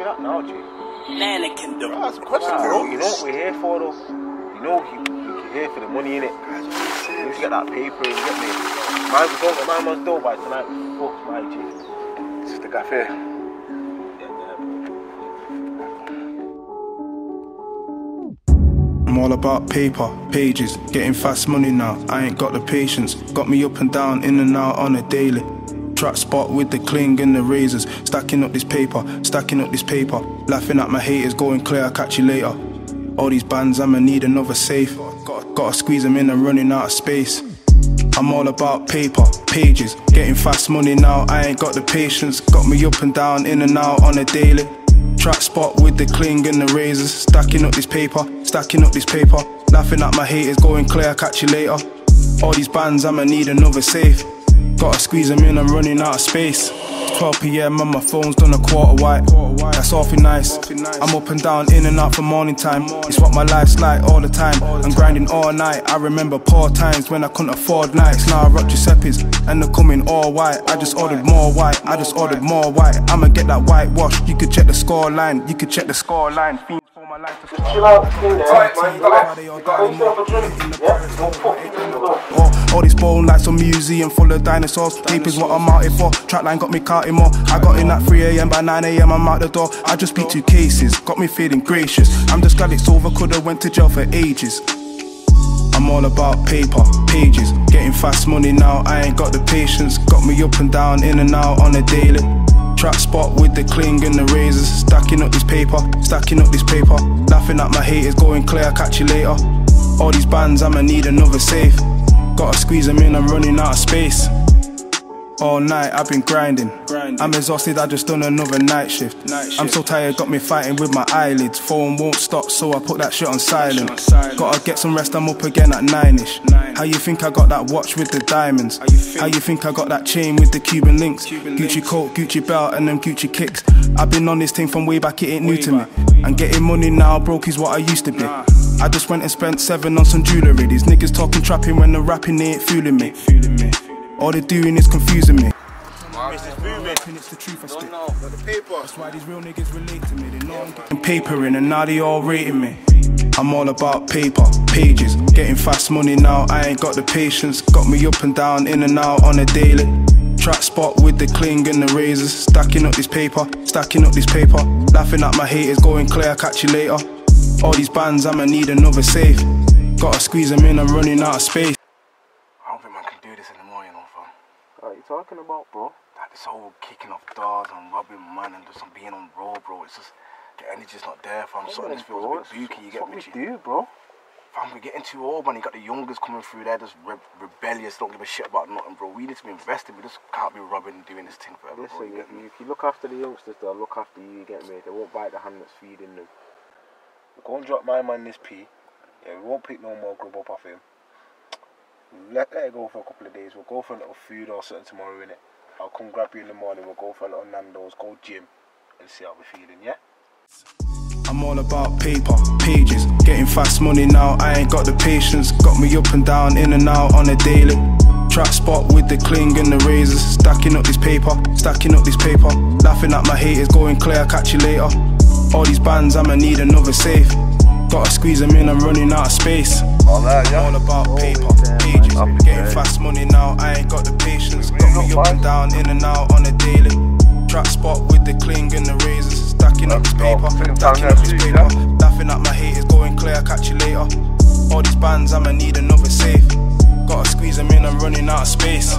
me that now, G. Mannequin the Bro, that's a question, bro. You know what we're here for, though? You know you, you're here for the money, innit? You need to get that paper, you get me? Man, we don't get my man's dough by tonight. Fuck my G. This is the cafe. I'm all about paper, pages, getting fast money now. I ain't got the patience. Got me up and down, in and out on a daily. Trap spot with the cling and the razors. Stacking up this paper, stacking up this paper. Laughing at my haters, going clear, I'll catch you later. All these bands, I'ma need another safe. Gotta, squeeze them in and running out of space. I'm all about paper, pages, getting fast money now. I ain't got the patience. Got me up and down, in and out on a daily. Trap spot with the cling and the razors. Stacking up this paper, stacking up this paper. Laughing at my haters, going clear, I catch you later. All these bands, I'ma need another safe. Gotta squeeze them in, I'm running out of space. 12 pm and my phone's done a quarter white. That's awfully nice. I'm up and down, in and out for morning time. It's what my life's like all the time. I'm grinding all night. I remember poor times when I couldn't afford nights. Now I rock Giuseppe's and they're coming all white. I just ordered more white. I just ordered more white. I'ma get that white whitewash. You could check the score line. You could check the score line. Fiends for my life Chill out in there, man. You got to go yourself a drink. Yeah? Don't fuck it in the door. Oh, all this bone like some museum full of dinosaurs. Papers what I'm out here for. Trackline got me counting more. I got in at 3 a.m. by 9 a.m. I'm out the door. I just beat two cases, got me feeling gracious. I'm just glad it's over. Coulda went to jail for ages. I'm all about paper, pages, getting fast money now. I ain't got the patience. Got me up and down, in and out on a daily. Trap spot with the cling and the razors. Stacking up this paper, stacking up this paper. Laughing at my haters, going clear, catch you later. All these bands, I'ma need another safe. Gotta squeeze them in, I'm running out of space. All night I've been grinding. I'm exhausted, I just done another night shift. I'm so tired, got me fighting with my eyelids. Phone won't stop, so I put that shit on silent. Gotta get some rest, I'm up again at nine ish. How you think I got that watch with the diamonds? How you think I got that chain with the Cuban links? Gucci coat, Gucci belt, and them Gucci kicks. I've been on this thing from way back, it ain't new to me. And getting money now, broke is what I used to be. I just went and spent seven on some jewellery. These niggas talking trapping when the rapping they ain't fooling me. All they're doing is confusing me. It's the truth I spit. The paper. That's why these real niggas relate to me. They know I'm getting paper in and now they all rating me. I'm all about paper, pages, getting fast money now. I ain't got the patience. Got me up and down, in and out on a daily. Track spot with the cling and the razors. Stacking up this paper, stacking up this paper. Laughing at my haters, going clear, catch you later. All these bands, I'ma need another safe. Gotta squeeze them in, I'm running out of space. I don't think man can do this anymore, you know, fam. What are you talking about, bro? Like this whole kicking off doors and robbing man and just being on road, bro. It's just the energy's not there, fam. Something just feels a bit booky. You get what me? we do, bro. Fam, we're getting too old, man. You got the youngers coming through there, just re- rebellious, don't give a shit about nothing, bro. We need to be invested. We just can't be robbing and doing this thing forever, bro. Listen, You if you, if you look after the youngsters, they'll look after you, you get me? They won't bite the hand that's feeding them. Go and drop my man this P. Yeah, we won't pick no more grub up off him. Let, let it go for a couple of days. We'll go for a little food or something tomorrow, innit? I'll come grab you in the morning. We'll go for a little Nando's, go gym, and see how we're feeling, yeah? I'm all about paper, pages, getting fast money now. I ain't got the patience. Got me up and down, in and out on a daily. Trap spot with the cling and the razors. Stacking up this paper, stacking up this paper. Laughing at my haters, going clear, catch you later. All these bands, I'ma need another safe. Gotta squeeze them in, I'm running out of space. All that, yeah. All about paper, pages, getting fast money now. I ain't got the patience. Got me up and down, in and out on a daily. Trap spot with the cling and the razors. Stacking up this paper, stacking up this paper. Laughing at my haters, going clear, catch you later. All these bands, I'ma need another safe. Gotta squeeze them in, I'm running out of space.